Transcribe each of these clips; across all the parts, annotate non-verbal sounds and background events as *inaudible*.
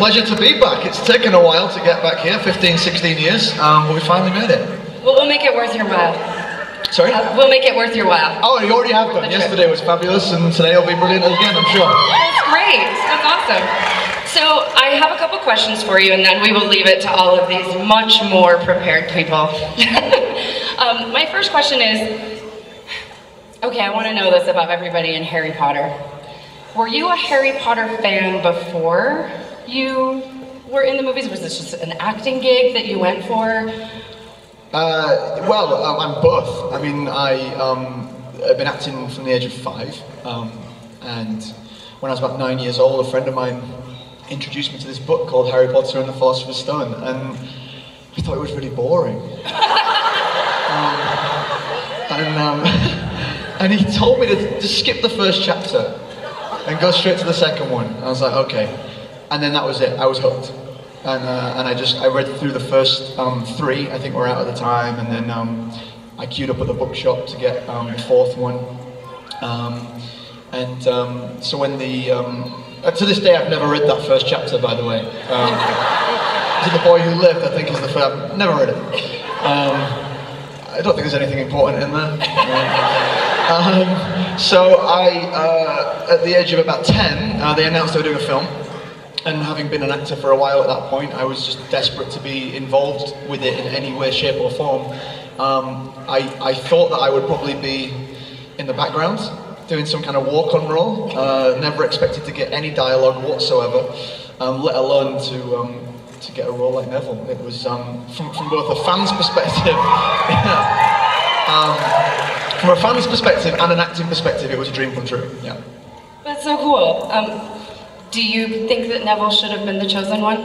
pleasure to be back. It's taken a while to get back here 15, 16 years, um, but we finally made it. Well, we'll make it worth your while. Sorry? Uh, we'll make it worth your while. Oh, you already have done. Yesterday was fabulous, and today will be brilliant again, I'm sure. That's great. That's awesome. So I have a couple questions for you, and then we will leave it to all of these much more prepared people. *laughs* um, my first question is, okay, I want to know this about everybody in Harry Potter. Were you a Harry Potter fan before you were in the movies? Was this just an acting gig that you went for? Uh, well, um, I'm both. I mean, I, um, I've been acting from the age of five, um, and when I was about nine years old, a friend of mine introduced me to this book called Harry Potter and the Philosopher's Stone, and I thought it was really boring. *laughs* and, um, *laughs* and he told me to, to skip the first chapter and go straight to the second one. I was like, okay. And then that was it. I was hooked. And, uh, and I just, I read through the first um, three, I think were out at the time, and then um, I queued up at the bookshop to get um, the fourth one. Um, and um, so when the, um, uh, to this day I've never read that first chapter, by the way. *laughs* It The Boy Who Lived, I think is the first, I've never read it. I don't think there's anything important in there. *laughs* Um, so I, uh, at the age of about 10, uh, they announced they were doing a film. And having been an actor for a while at that point, I was just desperate to be involved with it in any way, shape or form. Um, I, I thought that I would probably be in the background, doing some kind of walk-on role. Uh, never expected to get any dialogue whatsoever, um, let alone to, um, to get a role like Neville. It was, um, from, from both a fan's perspective, *laughs* um, from a fan's perspective and an acting perspective, it was a dream come true. Yeah. That's so cool. Do you think that Neville should have been the chosen one? *laughs*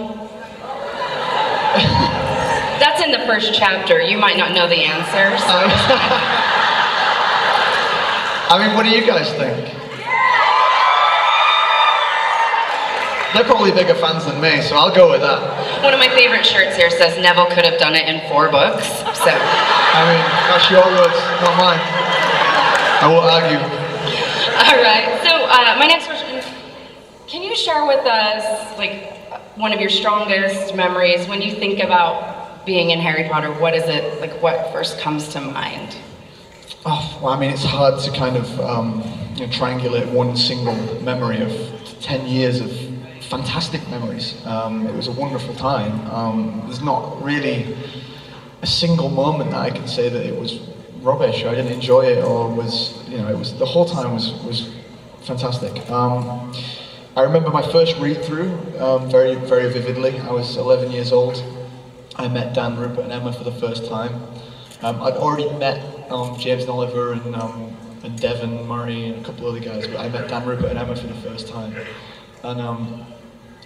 That's in the first chapter. You might not know the answer. So *laughs* I mean, what do you guys think? They're probably bigger fans than me, so I'll go with that. one of my favorite shirts here says Neville could have done it in four books. So, I mean, that's your words, not mine. I won't argue. all right. So, uh, my next question: Can you share with us, like, one of your strongest memories when you think about being in Harry Potter? What is it like? What first comes to mind? Oh, well, I mean, it's hard to kind of um, you know, triangulate one single memory of 10 years of fantastic memories. Um, it was a wonderful time. Um, there's not really a single moment that I can say that it was rubbish or I didn't enjoy it or was, you know, it was, the whole time was, was fantastic. Um, I remember my first read through um, very, very vividly. I was 11 years old. I met Dan, Rupert, and Emma for the first time. Um, I'd already met um, James and Oliver and, um, and Devon Murray and a couple other guys, but I met Dan, Rupert, and Emma for the first time. And um,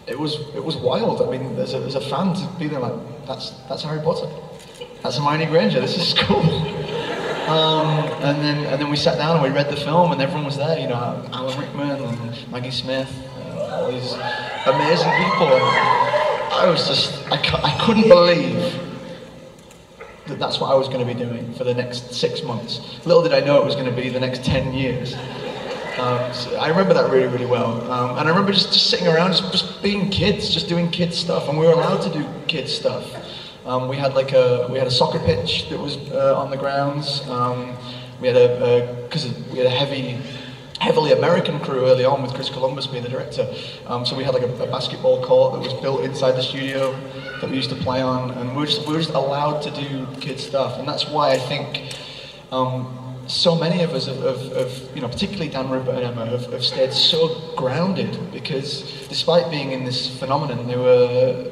it was it was wild. I mean, as a, as a fan to be there, like that's that's Harry Potter, that's Hermione Granger. This is cool. *laughs* Um, and then and then we sat down and we read the film, and everyone was there. You know, Alan Rickman and Maggie Smith, all these amazing people. And I was just I, I couldn't believe that that's what I was going to be doing for the next six months. Little did I know it was going to be the next ten years. Um, so I remember that really, really well. Um, and I remember just, just sitting around, just, just being kids, just doing kids stuff, and we were allowed to do kids stuff. Um, we had like a we had a soccer pitch that was uh, on the grounds. Um, we had a because we had a heavy, heavily American crew early on with Chris Columbus being the director. Um, so we had like a, a basketball court that was built inside the studio that we used to play on, and we were just, we were just allowed to do kid stuff, and that's why I think um, so many of us, have, have, have, you know, particularly Dan Rupert and Emma, have, have stayed so grounded because despite being in this phenomenon, they were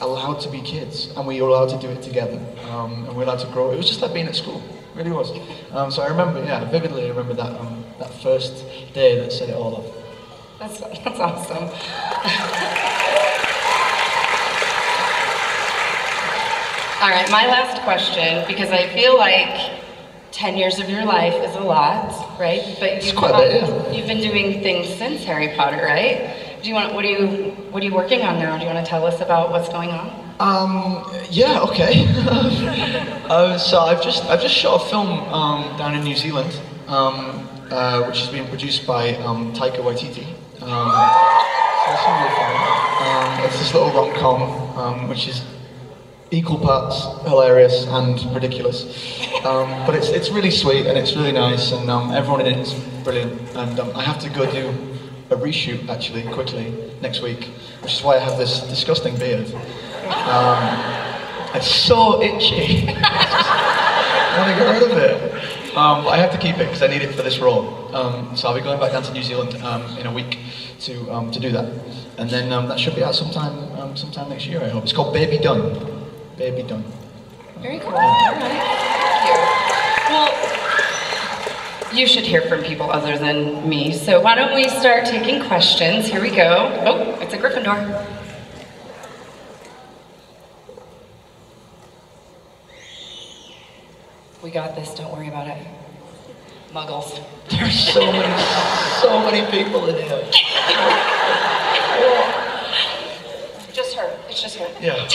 allowed to be kids, and we were allowed to do it together, um, and we were allowed to grow. It was just like being at school, really was. Um, so I remember, yeah, vividly, I remember that um, that first day that set it all off. That's that's awesome. All right, my last question, because I feel like 10 years of your life is a lot, right? But you've, quite a bit, yeah. you've been doing things since Harry Potter, right? Do you want, what are you, what are you working on now? Do you want to tell us about what's going on? Um, yeah, okay. uh, *laughs* so I've just I've just shot a film um, down in New Zealand, um, uh, which is being produced by um, Taika Waititi. Um, so it's this little rom-com, which is equal parts hilarious and ridiculous. But it's it's really sweet and it's really nice, and everyone in it is brilliant. And I have to go do a reshoot actually quickly next week, which is why I have this disgusting beard. Um, it's so itchy. I want to get rid of it. Um, I have to keep it because I need it for this role. Um, so I'll be going back down to New Zealand um, in a week to um, to do that, and then um, that should be out sometime sometime next year. I hope. It's called Baby Done. Baby Done. Very cool. All right. Thank you. Well, you should hear from people other than me. So why don't we start taking questions? Here we go. Oh, it's a Gryffindor. We got this. Don't worry about it. Muggles. *laughs* There's so many, so many people in here. Just her. It's just her. Yeah.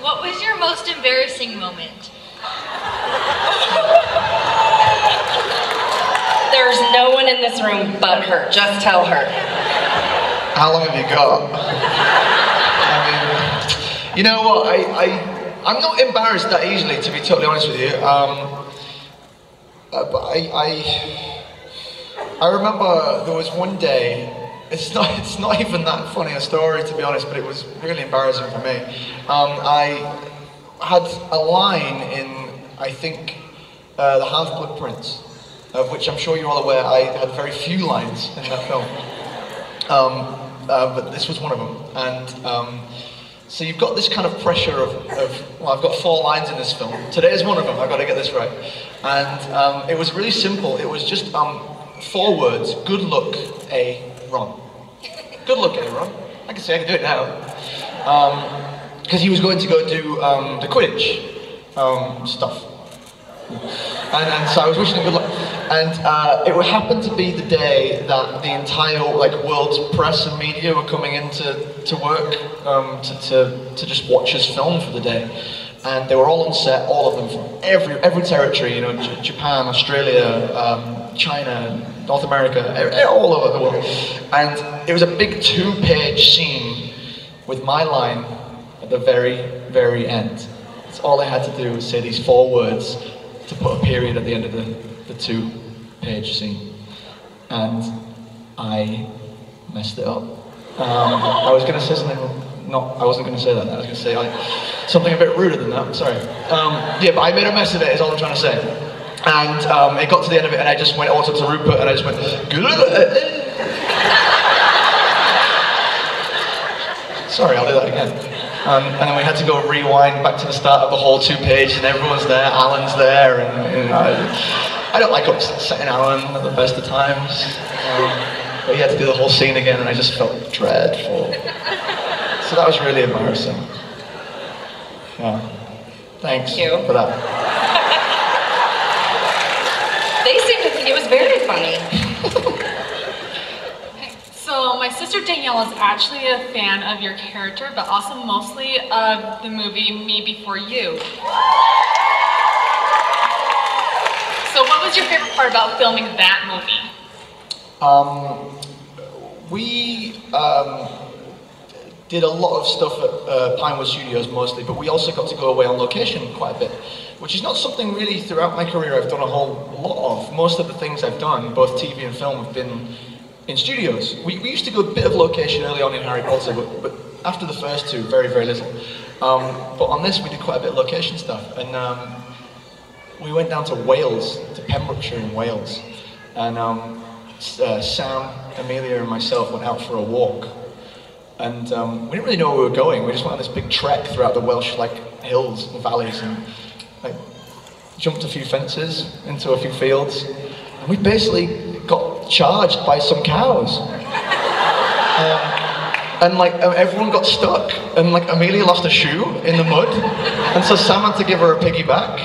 What was your most embarrassing moment? There's no one in this room but her. Just tell her. How long have you got? I mean, you know what? I, I, I'm not embarrassed that easily, to be totally honest with you. Um, uh, but I, I, I remember there was one day. It's not, *laughs* it's not even that funny a story, to be honest, but it was really embarrassing for me. Um, I had a line in, I think, uh, The Half-Blood Prince, of which I'm sure you're all aware. I had very few lines in that film. *laughs* Um, uh, but this was one of them. And um, so you've got this kind of pressure of, of, well, I've got four lines in this film. Today is one of them, I've got to get this right. And um, it was really simple. It was just um, four words, good luck, A, Ron. Good luck, A, Ron. I can say I can do it now. Because he was going to go do um, the Quidditch um, stuff. And, and so I was wishing him good luck. And uh, it would happen to be the day that the entire like world's press and media were coming in to, to work um, to, to, to just watch us film for the day. And they were all on set, all of them from every every territory, you know, J- Japan, Australia, um, China, North America, all over the world. And it was a big two-page scene with my line at the very, very end. All I had to do was say these four words to put a period at the end of the, the two page scene. And I messed it up. Um, I was going to say something, not, I wasn't going to say that. I was going to say like, something a bit ruder than that, sorry. Um, yeah, but I made a mess of it, is all I'm trying to say. And um, it got to the end of it, and I just went also to Rupert, and I just went, Sorry, I'll do that again. Um, and then we had to go rewind back to the start of the whole two page, and everyone's there, Alan's there, and I, I don't like upsetting Alan at the best of times. Um, but he had to do the whole scene again, and I just felt dreadful. So that was really embarrassing. Yeah. Thanks Thank you. for that. *laughs* They seem to think it was very funny. *laughs* So my sister Danielle is actually a fan of your character, but also mostly of the movie Me Before You. So what was your favorite part about filming that movie? Um, we um, did a lot of stuff at uh, Pinewood Studios mostly, but we also got to go away on location quite a bit, which is not something really throughout my career I've done a whole lot of. Most of the things I've done, both TV and film, have been in studios. We, we used to go a bit of location early on in Harry Potter, but, but after the first two, very, very little. Um, but on this, we did quite a bit of location stuff, and um, we went down to Wales, to Pembrokeshire in Wales, and um, uh, Sam, Emilia, and myself went out for a walk. And um, we didn't really know where we were going. We just went on this big trek throughout the Welsh like hills and valleys, and like jumped a few fences into a few fields, and we basically got charged by some cows. Um, and like everyone got stuck, and like Emilia lost a shoe in the mud, and so Sam had to give her a piggyback.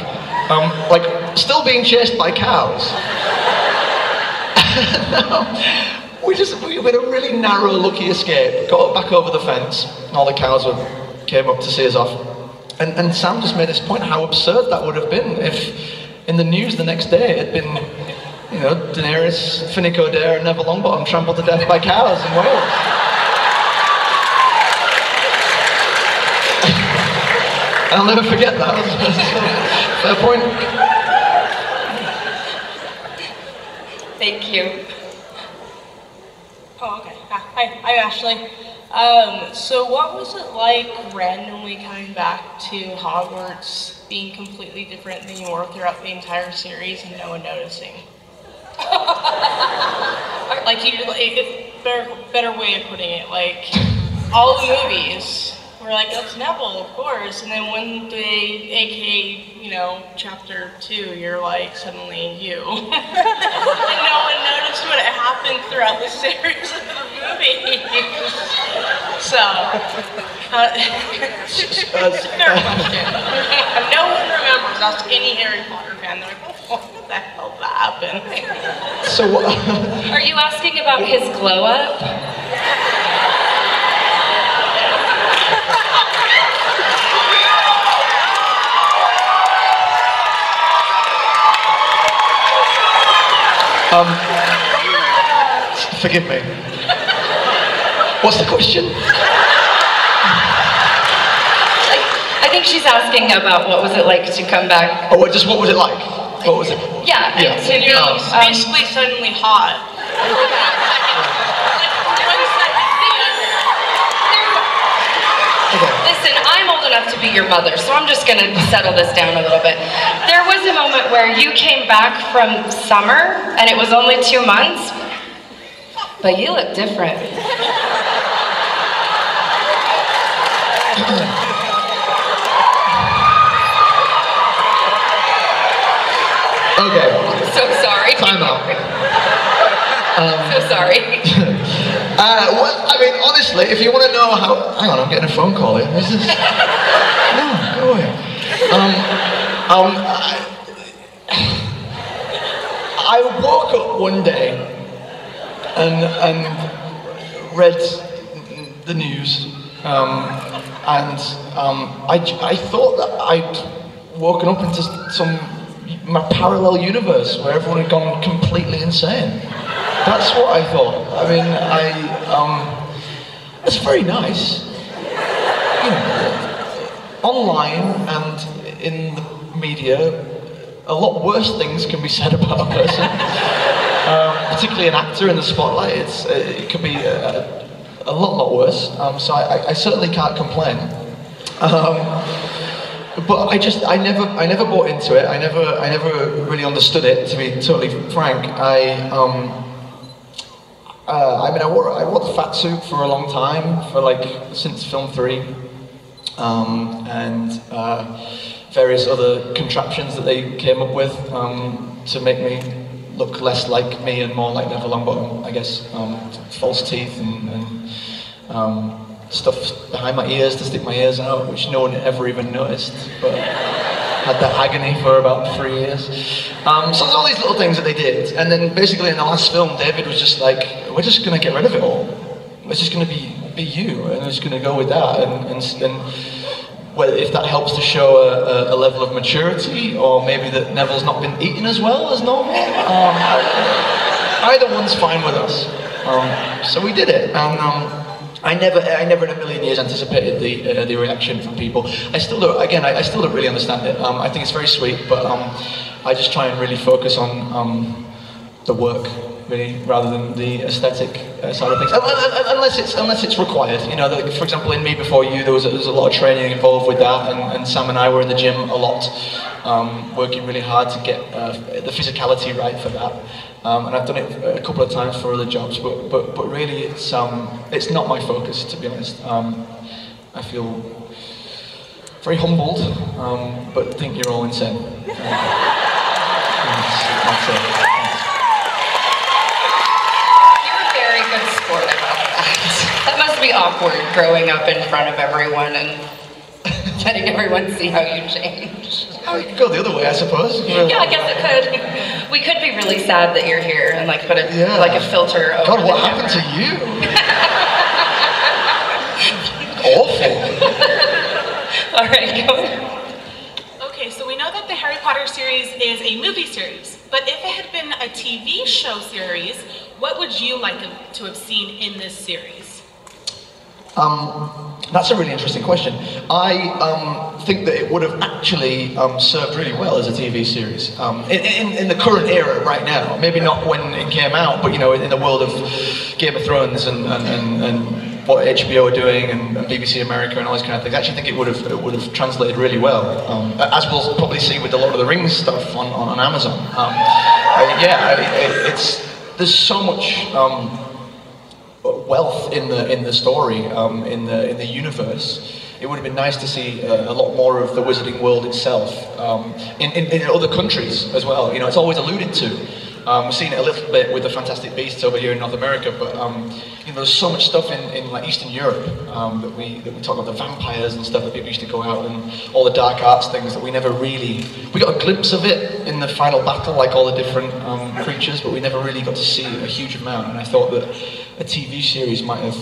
um, like still being chased by cows. *laughs* we just we had a really narrow, lucky escape. Got back over the fence, and all the cows were, came up to see us off. And, and Sam just made this point how absurd that would have been if in the news the next day it had been, you know, Daenerys, Finnick Odair, and Neville Longbottom trampled to death by cows in Wales. I'll never forget that. Fair point. Thank you. Hi, I'm Ashley. Um, so what was it like randomly coming back to Hogwarts, being completely different than you were throughout the entire series and no one noticing? *laughs* like you, like, better, better way of putting it, like all the movies were like, that's Neville, of course, and then one day, aka, you know, chapter two, you're like suddenly you. *laughs* and no one noticed what happened throughout the series of the movies. *laughs* so, uh, *laughs* fair question. no one remembers. Ask any Harry Potter fan. They're like, oh, what the hell did that happen? So what? Are you asking about his glow up? Um, forgive me. What's the question? I think she's asking about what was it like to come back. Oh, just what was it like? What was it? Yeah, Yeah. and to And you're know, like um, basically suddenly hot. *laughs* Okay. Listen, I'm old enough to be your mother, so I'm just gonna settle this down a little bit. There was a moment where you came back from summer, and it was only two months, but you look different. Okay. So sorry. Time out. *laughs* So sorry. *laughs* Uh, well, I mean, honestly, if you want to know how, hang on, I'm getting a phone call here. This? No, go. Um, um, I, I woke up one day and and read the news, um, and um, I, I thought that I'd woken up into some my parallel universe where everyone had gone completely insane. That's what I thought. I mean, I um, it's very nice. Online and in the media, a lot worse things can be said about a person. *laughs* um, particularly an actor in the spotlight. It's uh, it could be a, a lot, lot worse. Um, so I, I certainly can't complain. Um, but I just, I never, I never bought into it. I never, I never really understood it. To be totally frank, I, um, uh, I mean, I wore, I wore the fat suit for a long time, for like since film three, um, and uh, various other contraptions that they came up with um, to make me look less like me and more like Neville Longbottom, I guess. Um, false teeth and, and um, stuff behind my ears to stick my ears out, which no one ever even noticed. But had that agony for about three years. Um, so there's all these little things that they did, and then basically in the last film, David was just like, "We're just gonna get rid of it all. We're just gonna be be you, and we're just gonna go with that." And and, and whether if that helps to show a, a, a level of maturity, or maybe that Neville's not been eating as well as normal. Um, either one's fine with us. Um, so we did it, and. Um, I never, I never in a million years anticipated the uh, the reaction from people. I still don't, again, I, I still don't really understand it. Um, I think it's very sweet, but um, I just try and really focus on um, the work, really, rather than the aesthetic uh, side of things. Un- un- un- Unless it's unless it's required. You know, like, for example, in Me Before You, there was a, there was a lot of training involved with that, and, and Sam and I were in the gym a lot, um, working really hard to get uh, the physicality right for that. Um, and I've done it a couple of times for other jobs, but but, but really, it's um, it's not my focus to be honest. Um, I feel very humbled, um, but think you're all insane. *laughs* That's it. Thanks. You're a very good sport about that. That must be awkward growing up in front of everyone and *laughs* letting everyone see how you changed. it could go the other way, I suppose. Yeah, I guess it could. We could be really sad that you're here and like put a Yeah. like a filter over God, the what happened to you? *laughs* Awful. All right, go ahead. Okay, so we know that the Harry Potter series is a movie series, but if it had been a TV show series, what would you like to have seen in this series? Um, that's a really interesting question. I um, think that it would have actually um, served really well as a TV series. Um, in, in, in the current era right now, maybe not when it came out, but you know, in the world of Game of Thrones and, and, and, and what HBO are doing and, BBC America and all these kind of things, I actually think it would have it would have translated really well. Um, as we'll probably see with the Lord of the Rings stuff on, on, on Amazon. Um, yeah, it, it's there's so much. Wealth in the in the story, um, in the in the universe. It would have been nice to see uh, a lot more of the wizarding world itself um, in, in, in other countries as well. You know, it's always alluded to. Um, we've seen it a little bit with the Fantastic Beasts over here in North America, but um, you know, there's so much stuff in, in like Eastern Europe um, that we that we talk about the vampires and stuff that people used to go out and all the dark arts things that we never really we got a glimpse of it in the final battle, like all the different um, creatures, but we never really got to see a huge amount. And I thought that a TV series might have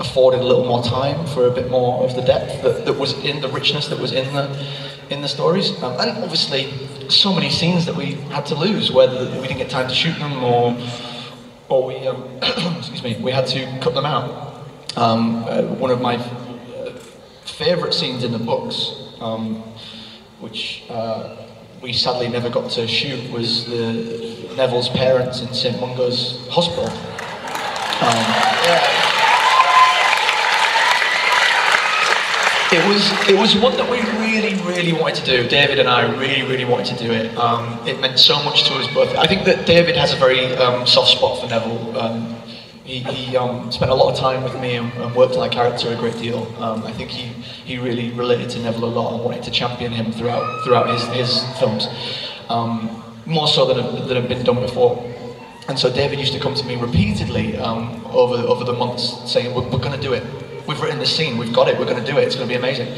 afforded a little more time for a bit more of the depth that, that was in the richness that was in the in the stories. Um, and obviously, so many scenes that we had to lose, whether we didn't get time to shoot them or or we um, *clears throat* excuse me, we had to cut them out. Um, uh, one of my uh, favourite scenes in the books, um, which uh, we sadly never got to shoot, was the Neville's parents in St Mungo's Hospital. Um, yeah. It was it was one that we really really wanted to do. David and I really really wanted to do it. Um, it meant so much to us both. I think that David has a very um, soft spot for Neville. Um, he he um, spent a lot of time with me and, and worked on that character a great deal. Um, I think he, he really related to Neville a lot and wanted to champion him throughout throughout his, his films, more so than than have been done before. And so David used to come to me repeatedly over over the months saying, "We're, we're going to do it. We've written the scene. We've got it. We're going to do it. It's going to be amazing."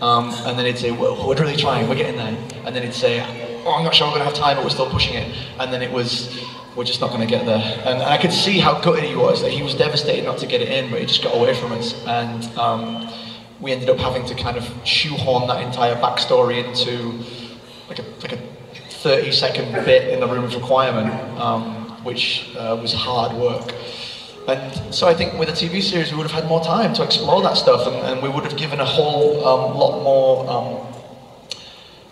Um, and then he'd say, well, "We're really trying. We're getting there." And then he'd say, "Oh, I'm not sure we're going to have time, but we're still pushing it." And then it was, "We're just not going to get there." And I could see how gutted he was. That he was devastated not to get it in, but he just got away from us. And um, we ended up having to kind of shoehorn that entire backstory into like a like a 30 second bit in the room of requirement, um, which uh, was hard work. And so I think with a TV series, we would have had more time to explore that stuff, and, and we would have given a whole um, lot more um,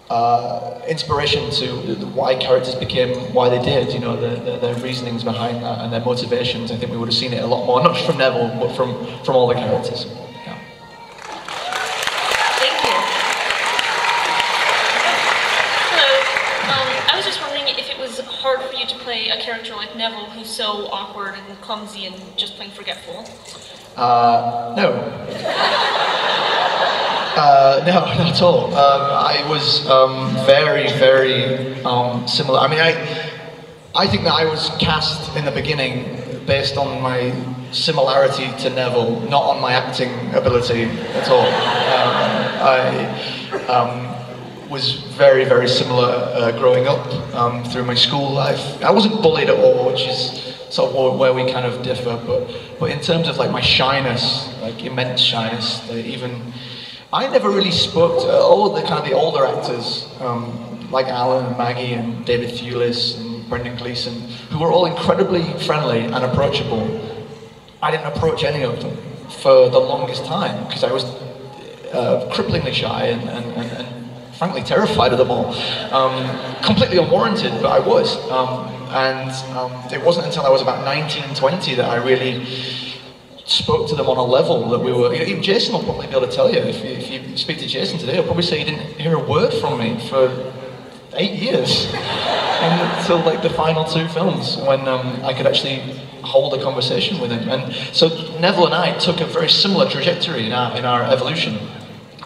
uh, inspiration to why characters became why they did. You know, the, the, their reasonings behind that and their motivations. I think we would have seen it a lot more, *laughs* not from Neville, but from from all the characters. Character like Neville, who's so awkward and clumsy and just plain forgetful. Uh, no. *laughs* Uh, no, *laughs* not at all. Um, I was um, very, very um, similar. I mean, I, I think that I was cast in the beginning based on my similarity to Neville, not on my acting ability at all. Um, I um, was very, very similar uh, growing up um, through my school life. I wasn't bullied at all, which is sort of where we kind of differ. But, but in terms of like my shyness, like immense shyness, uh, even I never really spoke to all the kind of the older actors, um, like Alan and Maggie and David Thewlis and Brendan Gleeson, who were all incredibly friendly and approachable. I didn't approach any of them for the longest time because I was uh, cripplingly shy and, and, and, and frankly terrified of them all. Um, completely unwarranted, but I was. Um, and um, it wasn't until I was about 19, 20 that I really spoke to them on a level that we were. Even Jason will probably be able to tell you. If you, if you speak to Jason today, he'll probably say he didn't hear a word from me for eight years *laughs* until like the final two films when um, I could actually hold a conversation with him. And so Neville and I took a very similar trajectory in our in our evolution,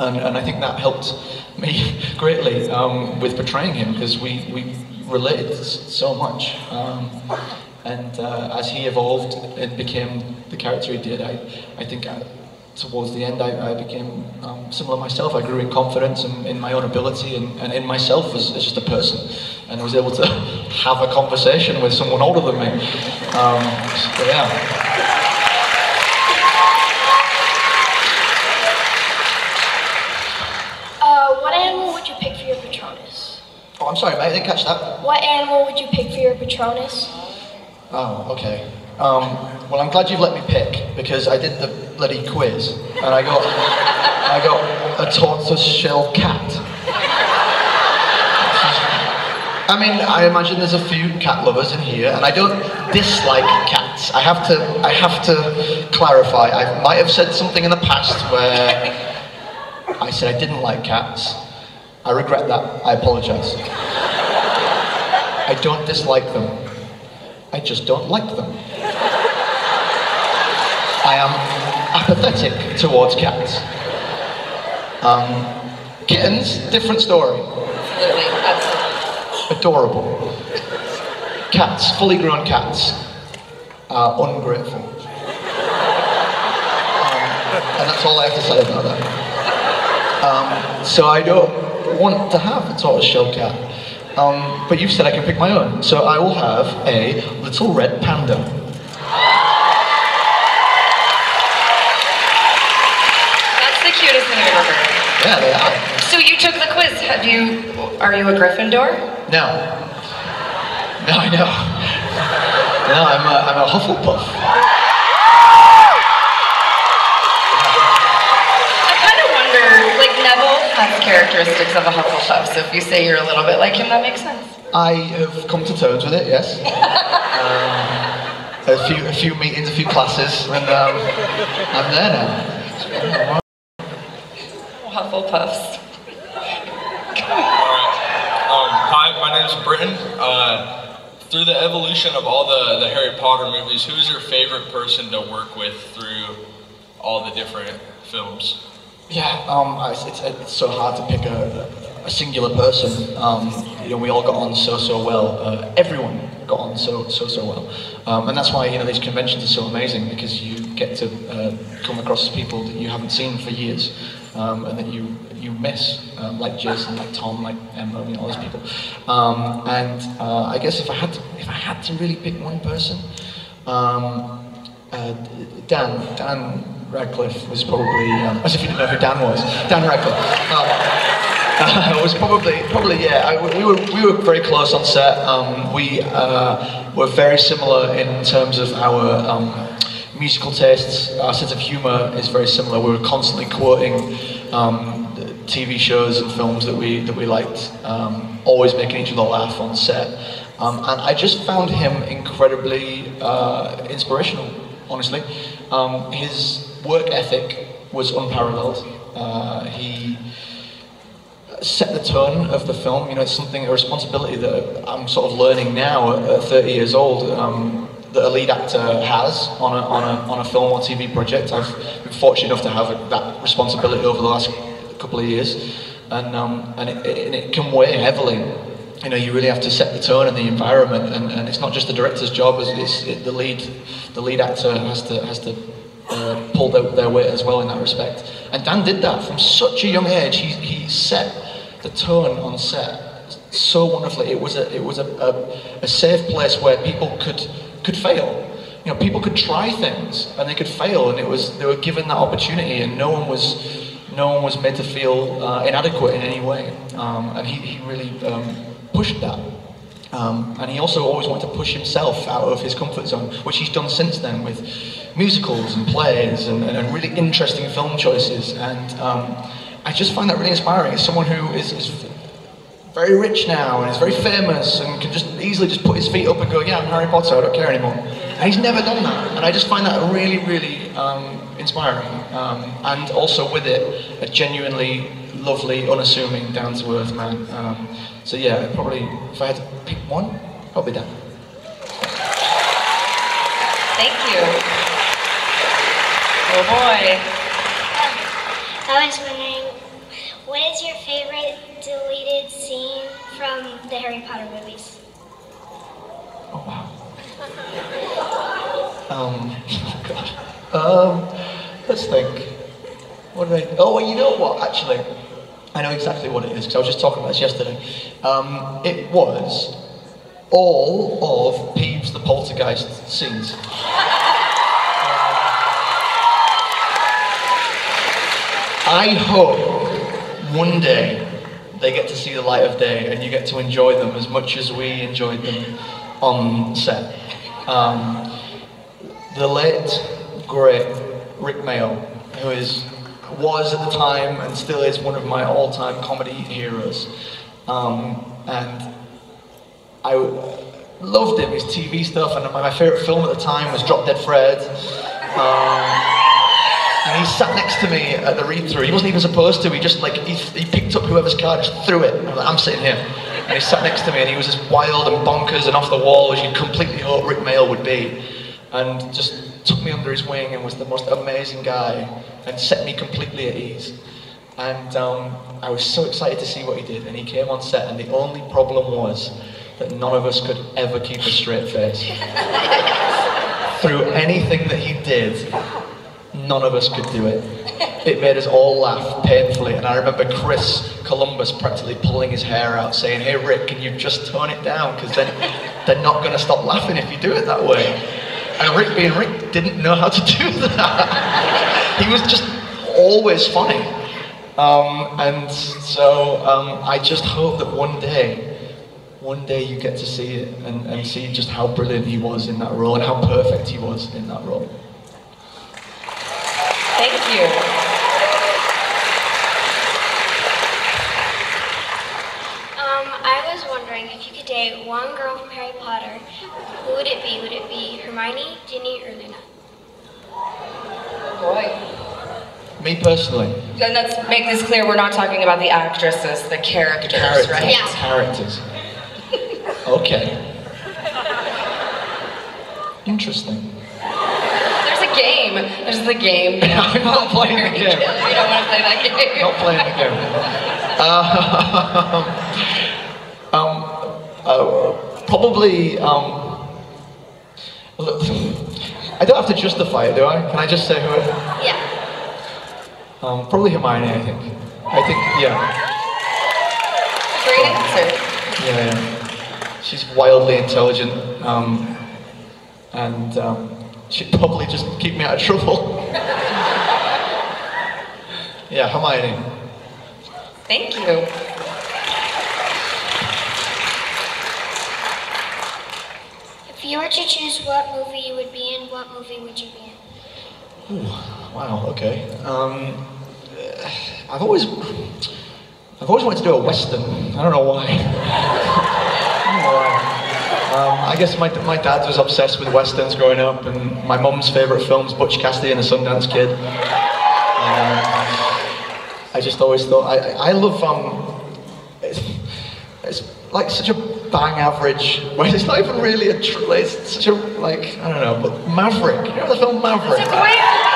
and, and I think that helped me greatly um, with portraying him because we we related so much. Um, and uh, as he evolved and became the character he did, I, I think I, towards the end, I, I became um, similar myself. I grew in confidence and in my own ability and, and in myself as, as just a person, and I was able to *laughs* have a conversation with someone older than me. Um, so, yeah. Uh, what animal would you pick for your Patronus? Oh, I'm sorry, mate. I didn't catch that. What animal would you pick for your Patronus? Oh, okay. Um, well, I'm glad you've let me pick because I did the bloody quiz and I got *laughs* I got a tortoise shell cat. I mean, I imagine there's a few cat lovers in here, and I don't dislike cats. I have to I have to clarify. I might have said something in the past where *laughs* I said I didn't like cats. I regret that. I apologize. I don't dislike them. I just don't like them. I am apathetic towards cats. Um, kittens, different story. Absolutely, absolutely. Adorable. Cats, fully grown cats, are ungrateful. Um, and that's all I have to say about that. Um, so I don't want to have a tortoiseshell cat. Um, but you've said I can pick my own. So I will have a little red panda. That's the cutest thing I've ever heard. Yeah, they are. So you took the quiz. Have you? Are you a Gryffindor? No. No, I know. No, I'm a, I'm a Hufflepuff. I kind of wonder. Like Neville has characteristics of a Hufflepuff. So if you say you're a little bit like him, that makes sense. I have come to terms with it, yes. *laughs* Um, a few, a few meetings, a few classes, and um, I'm there now. Hufflepuffs. Um, hi, my name is Britton. Uh, through the evolution of all the, the Harry Potter movies, who's your favorite person to work with through all the different films? Yeah, um, it's, it's so hard to pick a, a singular person. Um, you know, we all got on so so well. Uh, everyone got on so so so well, um, and that's why you know these conventions are so amazing because you get to uh, come across people that you haven't seen for years, um, and that you you miss, um, like Jason, like Tom, like Emma, you know, all those people. Um, and uh, I guess if I had to if I had to really pick one person. Uh, Dan, Dan Radcliffe was probably, um, as if you didn't know who Dan was, Dan Radcliffe. Um, *laughs* uh, was probably, probably yeah. I, we were we were very close on set. Um, we uh, were very similar in terms of our um, musical tastes. Our sense of humour is very similar. We were constantly quoting um, TV shows and films that we that we liked. Um, always making each other laugh on set. Um, and I just found him incredibly uh, inspirational, honestly. His work ethic was unparalleled. Uh, he set the tone of the film. You know, it's something, a responsibility that I'm sort of learning now at, at 30 years old. Um, that a lead actor has on a, on, a, on a film or TV project. I've been fortunate enough to have a, that responsibility over the last couple of years, and, um, and, it, it, and it can weigh heavily. You know, you really have to set the tone and the environment, and, and it's not just the director's job. It's, it's it, the lead, the lead actor has to has to uh, pull their, their weight as well in that respect. And Dan did that from such a young age. He, he set the tone on set so wonderfully. It was a it was a, a, a safe place where people could could fail. You know, people could try things and they could fail, and it was they were given that opportunity, and no one was no one was made to feel uh, inadequate in any way. Um, and he, he really um, pushed that. Um, and he also always wanted to push himself out of his comfort zone, which he's done since then with musicals and plays and, and really interesting film choices. And um, I just find that really inspiring. As someone who is, is very rich now and is very famous and can just easily just put his feet up and go, yeah, I'm Harry Potter, I don't care anymore. And he's never done that. And I just find that really, really um, inspiring. Um, and also with it, a genuinely lovely, unassuming, down-to-earth man. Um, so yeah, probably, if I had to pick one, probably Dan. Thank you. Oh boy. I was wondering, what is your favorite deleted scene from the Harry Potter movies? Oh wow. *laughs* Um, *laughs* oh God. Um, let's think. What did I? Oh, well, you know what? Actually, I know exactly what it is because I was just talking about this yesterday. Um, it was all of Peeves the Poltergeist scenes. *laughs* I hope one day they get to see the light of day and you get to enjoy them as much as we enjoyed them on set. Um, the late, great Rik Mayall, who is was at the time and still is one of my all-time comedy heroes, um, and I loved him, his TV stuff, and my, favourite film at the time was Drop Dead Fred. Um, and he sat next to me at the read-through. He wasn't even supposed to. He just like he, he picked up whoever's card, just threw it. I'm, like, I'm sitting here, and he sat next to me, and he was as wild and bonkers and off the wall as you completely hope Rik Mayall would be, and just took me under his wing and was the most amazing guy, and set me completely at ease. And um, I was so excited to see what he did. And he came on set, and the only problem was that none of us could ever keep a straight face. *laughs* Through anything that he did, none of us could do it. It made us all laugh painfully. And I remember Chris Columbus practically pulling his hair out, saying, Hey, Rik, can you just tone it down? Because then they're not going to stop laughing if you do it that way. And Rik, being Rik, didn't know how to do *laughs* that. he was just always funny. Um, and so um, I just hope that one day, one day you get to see it and, and see just how brilliant he was in that role and how perfect he was in that role. Thank you. Um, I was wondering if you could date one girl from Harry Potter, who would it be? Would it be Hermione, Ginny, or Luna? Boy. Me personally, Then let's make this clear. We're not talking about the actresses, the characters, characters. right? Yeah. Characters. *laughs* Okay. Interesting. Game. There's the game. Know, *laughs* I'm not playing the game. *laughs* We don't want to play that game. Not playing the game. Uh, *laughs* um, uh, probably. Um, I don't have to justify it, do I? Can I just say who? It, Yeah. um, probably Hermione. I think. I think. Yeah. Great answer. Yeah. yeah. She's wildly intelligent, um, and um, she'd probably just keep me out of trouble. yeah, Hermione. Thank you. If you were to choose what movie you would be in, what movie would you be in? Ooh, wow. Okay. Um, I've always, I've always wanted to do a western. I don't know why. *laughs* I don't know why. Um, I guess my, my dad was obsessed with westerns growing up, and my mum's favorite film's Butch Cassidy and the Sundance Kid. Um, I just always thought I, I love um, it's, it's like such a bang average. Well, it's not even really a. Tr- it's such a like I don't know, but Maverick. You know the film Maverick? Great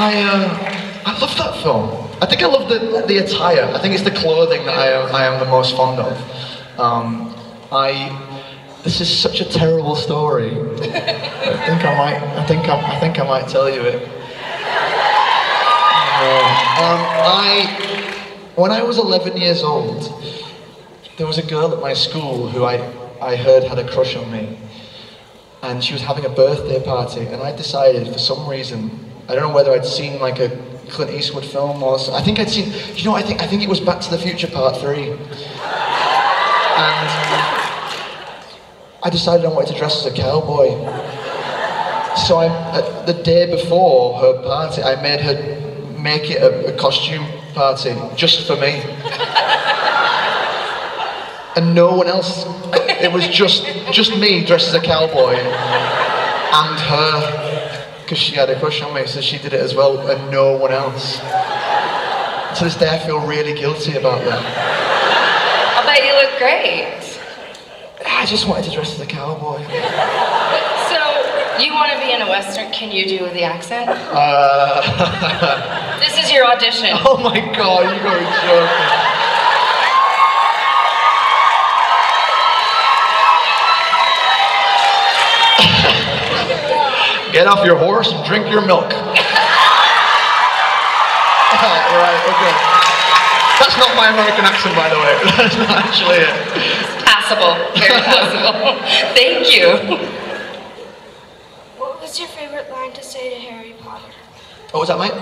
I, uh, I love that film. I think I love the, the attire. I think it's the clothing that I am, I am the most fond of. Um, I, this is such a terrible story. I think I might, I think I, I think I might tell you it. Um, I, when I was 11 years old, there was a girl at my school who I, I heard had a crush on me and she was having a birthday party, and I decided for some reason, I don't know whether I'd seen like a Clint Eastwood film so, I think I'd seen, you know, I think I think it was Back to the Future Part Three, and I decided I wanted to dress as a cowboy. So I, the day before her party, I made her make it a, a costume party just for me. And no one else. It was just just me dressed as a cowboy and her because she had a crush on me, so she did it as well, and no one else. To this day, I feel really guilty about that. I bet you look great. I just wanted to dress as a cowboy. So, you want to be in a Western? Can you do the accent? Uh, *laughs* This is your audition. oh my god, you be joking. *laughs* Get off your horse and drink your milk. *laughs* right, okay. That's not my American accent, by the way. *laughs* That's not actually it. Passable. Very *laughs* passable. Thank you. What was your favorite line to say to Harry Potter? What was that, mate?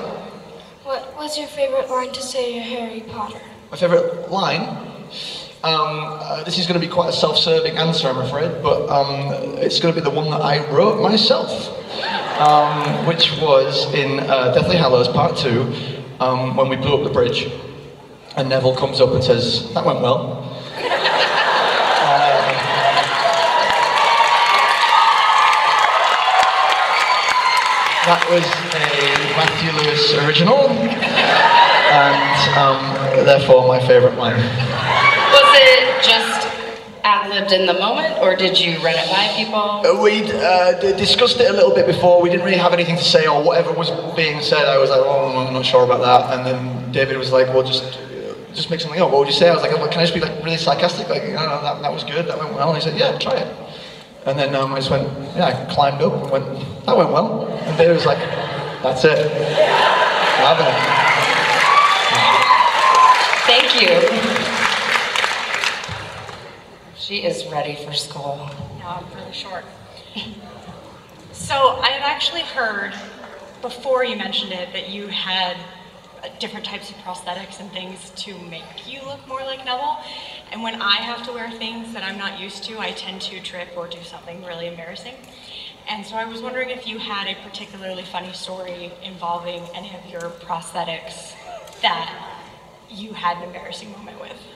What was your favorite line to say to Harry Potter? My favourite line. Um, uh, this is going to be quite a self-serving answer, I'm afraid, but um, it's going to be the one that I wrote myself, um, which was in uh, Deathly Hallows Part Two, um, when we blew up the bridge, and Neville comes up and says, "That went well." Uh, *laughs* that was a Matthew Lewis original, and um, therefore my favourite line. Was it just ad-libbed in the moment, or did you run it by people? Uh, We'd uh, discussed it a little bit before. We didn't really have anything to say, or whatever was being said. I was like, "Oh, I'm not sure about that." And then David was like, "Well, just just make something up." What would you say? I was like, oh, "Can I just be like really sarcastic? Like, you know, that, that was good. That went well." And he said, "Yeah, try it." And then um, I just went, "Yeah." I climbed up and went, "That went well." And David was like, "That's it." Bravo. Thank you. She is ready for school. No, I'm really short. So I've actually heard before you mentioned it that you had different types of prosthetics and things to make you look more like Neville. And when I have to wear things that I'm not used to, I tend to trip or do something really embarrassing. And so I was wondering if you had a particularly funny story involving any of your prosthetics that you had an embarrassing moment with.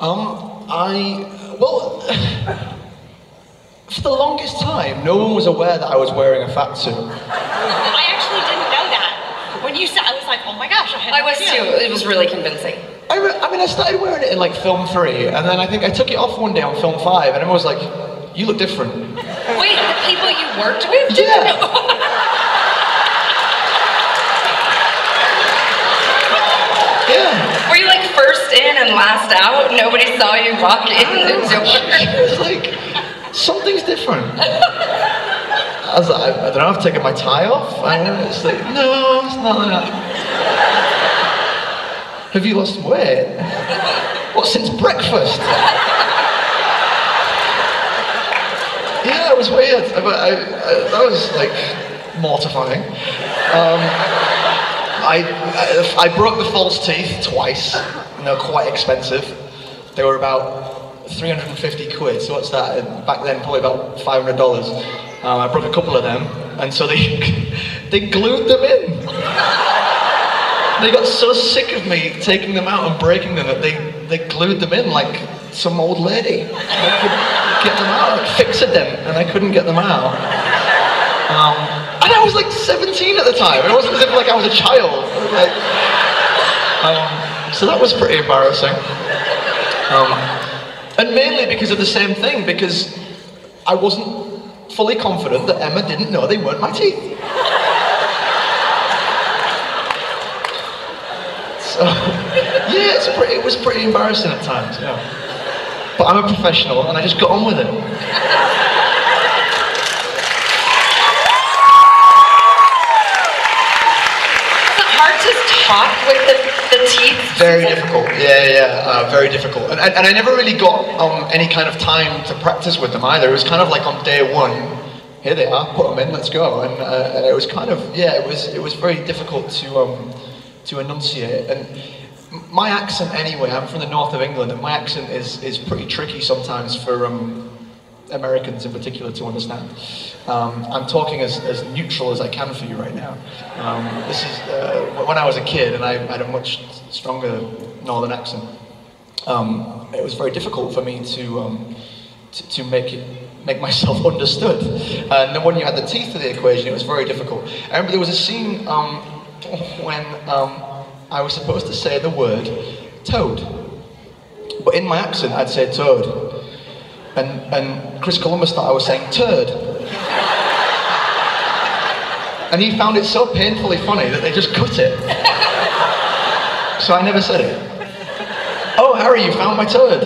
Um, I well, *sighs* for the longest time, no one was aware that I was wearing a fat suit. I actually didn't know that. When you said, I was like, oh my gosh, I had I no was idea. too. It was really convincing. I, re- I mean, I started wearing it in like film three, and then I think I took it off one day on film five, and everyone was like, "You look different." Wait, the people you worked with? Yeah. *laughs* Yeah. Were you like first in and last out? Nobody saw you walk in the door. It's like something's different. I was like, I, I don't know. I've taken my tie off. I know. It's like, no, it's not that. Have you lost weight? What since breakfast? Yeah, it was weird. But I, I, that was like mortifying. Um, I, I, I broke the false teeth twice, and they were quite expensive. They were about 350 quid, so what's that? Back then, probably about $500. Um, I broke a couple of them, and so they, *laughs* they glued them in. They got so sick of me taking them out and breaking them that they, they glued them in like some old lady. I could get them out, like, fixed them, and I couldn't get them out. Um, and I was like 17 at the time. It wasn't as if like I was a child. Like, um, so that was pretty embarrassing. Um, and mainly because of the same thing, because I wasn't fully confident that Emma didn't know they weren't my teeth. So, yeah, pretty, it was pretty embarrassing at times, yeah. But I'm a professional and I just got on with it. Talk with the, the teeth? Very difficult, yeah, yeah, uh, very difficult. And, and, and I never really got um, any kind of time to practice with them either. It was kind of like on day one, here they are, put them in, let's go. And, uh, and it was kind of, yeah, it was, it was very difficult to, um, to enunciate. And my accent anyway, I'm from the north of England, and my accent is, is pretty tricky sometimes for um, Americans in particular to understand. Um, I'm talking as, as neutral as I can for you right now. Um, this is uh, when I was a kid and I had a much stronger northern accent. Um, it was very difficult for me to, um, to, to make it make *laughs* myself understood. And then when you had the teeth of the equation, it was very difficult. I remember there was a scene um, *laughs* when um, I was supposed to say the word toad, but in my accent I'd say toad. And, and Chris Columbus thought I was saying turd. And he found it so painfully funny that they just cut it. So I never said it. Oh, Harry, you found my turd.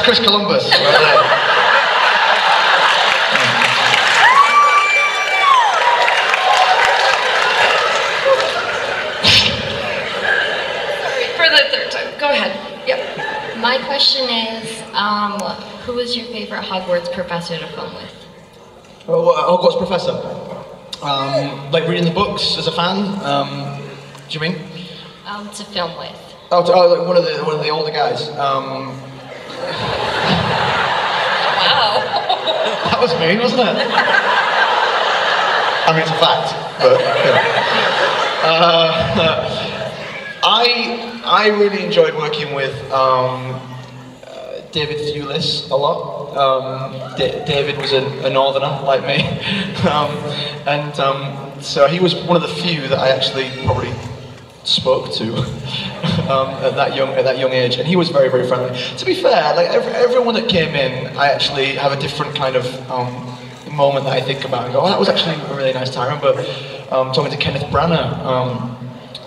That's Chris Columbus. *laughs* Right. For the third time. Go ahead. Yep. My question is, um, who was your favorite Hogwarts professor to film with? Oh, uh, Hogwarts Professor. Um, like reading the books as a fan. Um, do you mean? Um, to film with. Oh, to, oh like one of the one of the older guys. Um, Wow. That was mean, wasn't it? I mean, it's a fact, but you know. uh, *laughs* I I really enjoyed working with um, uh, David Thewlis a lot. Um, David was a, a northerner like me, *laughs* um, and um, so he was one of the few that I actually probably spoke to *laughs* um, at that young at that young age, and he was very very friendly. To be fair, like every, everyone that came in, I actually have a different kind of um, moment that I think about and go, oh, that was actually a really nice time. Remember um, talking to Kenneth Branagh. Um,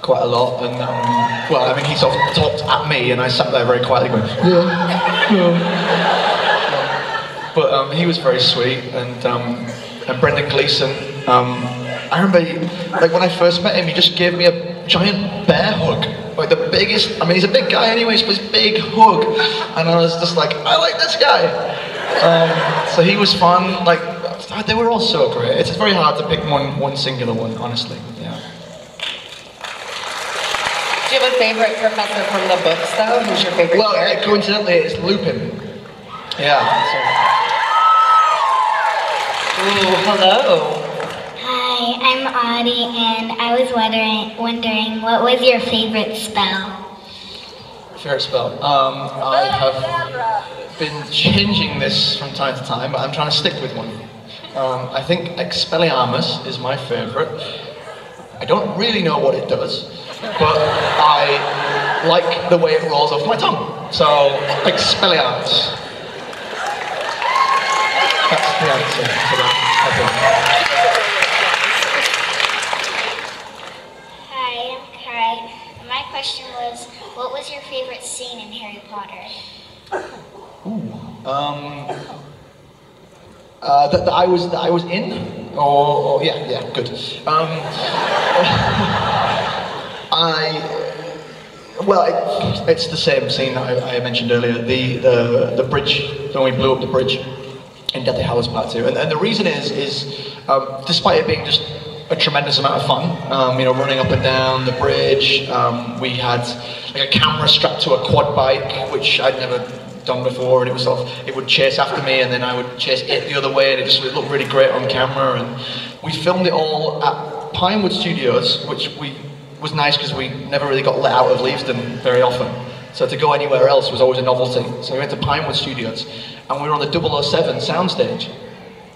Quite a lot, and um, well, I mean, he sort of talked at me, and I sat there very quietly going, yeah, yeah. But um, he was very sweet, and and Brendan Gleeson. I remember, like when I first met him, he just gave me a giant bear hug, like the biggest. I mean, he's a big guy anyways, but his big hug, and I was just like, I like this guy. Um, so he was fun. Like they were all so great. It's very hard to pick one one singular one, honestly. Yeah. Do you have a favorite professor from the books, though? Who's your favorite Well, character? coincidentally, it's Lupin. Yeah. Ooh, hello. I'm Audie, and I was wondering, wondering what was your favorite spell? Favorite spell. Um, I have been changing this from time to time, but I'm trying to stick with one. Um, I think Expelliarmus is my favorite. I don't really know what it does, but I like the way it rolls off my tongue. So, Expelliarmus. That's the answer to that. I think. Hi, I'm Kai. and My question was, what was your favorite scene in Harry Potter? Um, uh, that, that I was that I was in, or, or yeah, yeah, good. Um, *laughs* I well, it, it's the same scene that I, I mentioned earlier. The, the the bridge when we blew up the bridge in Deathly Hallows Part Two, and, and the reason is is um, despite it being just a tremendous amount of fun, um, you know, running up and down the bridge. Um, we had like a camera strapped to a quad bike, which I'd never done before, and it was sort of it would chase after me, and then I would chase it the other way, and it just it looked really great on camera. And we filmed it all at Pinewood Studios, which we was nice because we never really got let out of Leavesden very often. So to go anywhere else was always a novelty. So we went to Pinewood Studios, and we were on the 007 soundstage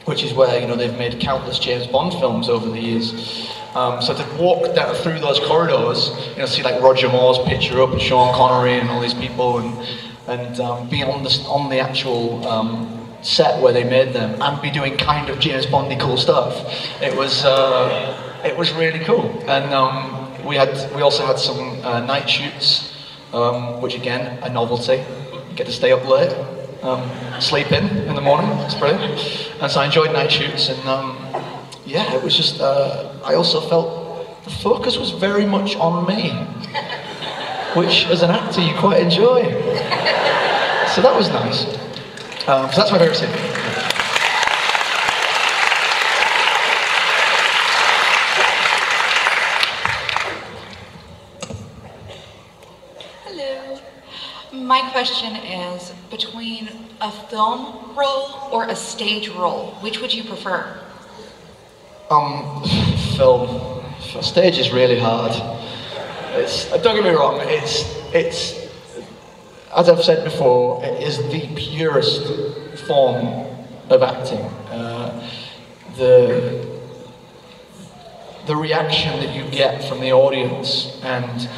which is where you know they've made countless James Bond films over the years. Um, so to walk down through those corridors, you know, see like Roger Moore's picture up and Sean Connery and all these people, and and um, be on the on the actual um, set where they made them, and be doing kind of James Bondy cool stuff. It was uh, it was really cool, and um, we had we also had some uh, night shoots, um, which again a novelty. Get to stay up late um, sleep in in the morning. It's brilliant. And so I enjoyed night shoots, and um, yeah, it was just. Uh, I also felt the focus was very much on me, which as an actor you quite enjoy. So that was nice. Um, so that's my favorite scene. Hello. My question is between a film role or a stage role, which would you prefer? Um, *laughs* film. Stage is really hard. It's, don't get me wrong, it's, it's, as I've said before, it is the purest form of acting. Uh, the, the reaction that you get from the audience and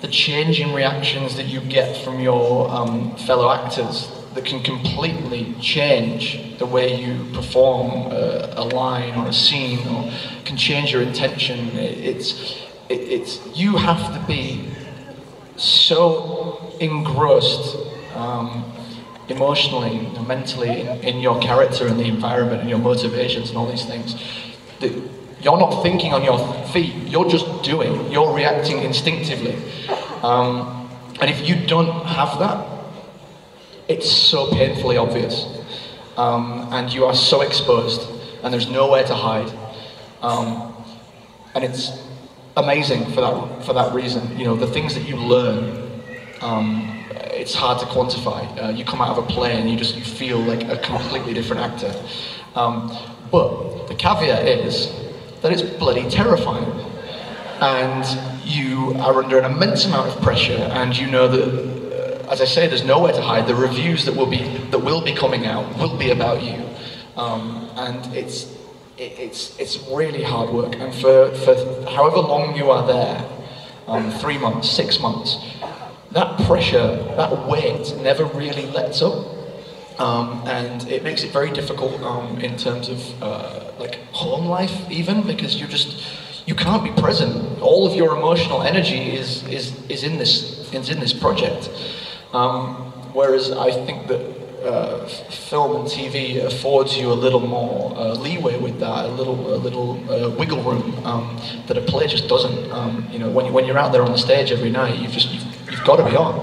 the changing reactions that you get from your um, fellow actors that can completely change the way you perform a, a line or a scene or can change your intention. It, it's, it, it's, you have to be so engrossed um, emotionally, know, mentally in, in your character and the environment and your motivations and all these things. That you're not thinking on your feet, you're just doing, you're reacting instinctively. Um, and if you don't have that, it's so painfully obvious. Um, and you are so exposed, and there's nowhere to hide. Um, and it's amazing for that, for that reason. You know, the things that you learn, um, it's hard to quantify. Uh, you come out of a play and you just you feel like a completely different actor. Um, but the caveat is that it's bloody terrifying. And you are under an immense amount of pressure, and you know that, uh, as I say, there's nowhere to hide. The reviews that will be that will be coming out will be about you, um, and it's it, it's it's really hard work. And for for however long you are there, um, three months, six months, that pressure, that weight never really lets up. Um, and it makes it very difficult um, in terms of uh, like home life even because you just you can't be present all of your emotional energy is is, is in this is in this project um, whereas I think that uh, film and TV affords you a little more uh, leeway with that, a little, a little uh, wiggle room um, that a play just doesn't. Um, you know, when, you, when you're out there on the stage every night, you've just you've, you've got to be on.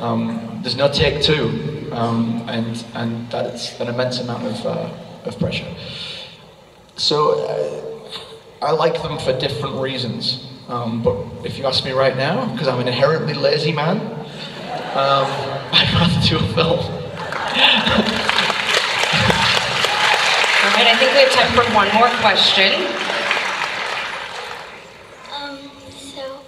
Um, there's no take two, um, and and that's an immense amount of uh, of pressure. So uh, I like them for different reasons. Um, but if you ask me right now, because I'm an inherently lazy man, um, *laughs* I'd rather do a film. All right, I think we have time for one more question. Um, so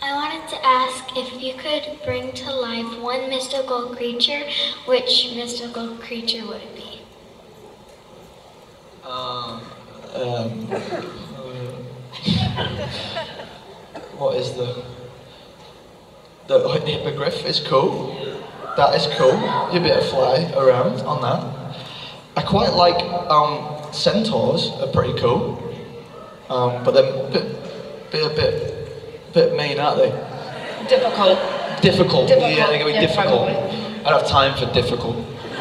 I wanted to ask if you could bring to life one mystical creature, which mystical creature would it be? Um, um, what is the the hippogriff is cool. That is cool. You'd be able to fly around on that. I quite like um, centaurs. Are pretty cool. Um, but they're a bit, bit, a bit, bit mean, aren't they? Difficult. Difficult. Difficult, Yeah, they're gonna be yeah, difficult. probably. I don't have time for difficult.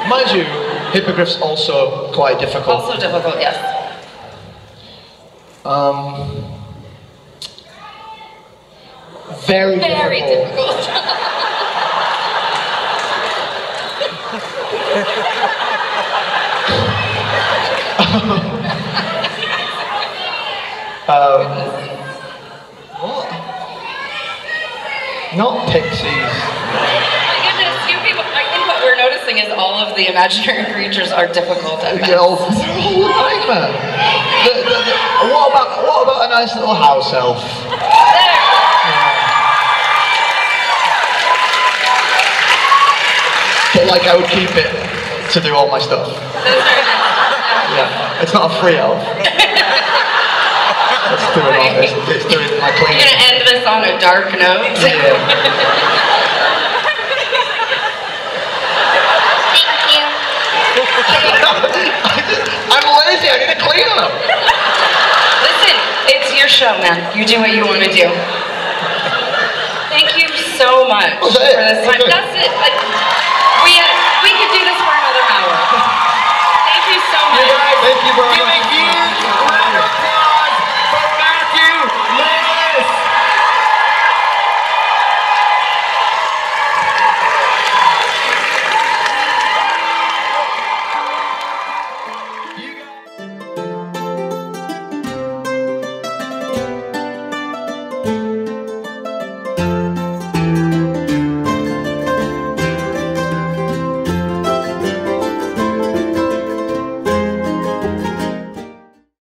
Mind you, hippogriffs also quite difficult. Also difficult, yes. Um, very, Very difficult. difficult. *laughs* *laughs* Um, what? Not pixies. My goodness, you people, I think what we're noticing is all of the imaginary *laughs* creatures are difficult at best. Yeah, all, all right, man. The, the, the, what about what about a nice little house elf? But like I would keep it to do all my stuff. Yeah, it's not a free elf. *laughs* It's doing all it's, it's doing my We're cleaning. gonna end this on a dark note. Yeah. *laughs* Thank you. *laughs* I'm lazy. I need to clean them. Listen, it's your show, man. You do what you want to do. Thank you so much for is that it? this time. That's it. Like, we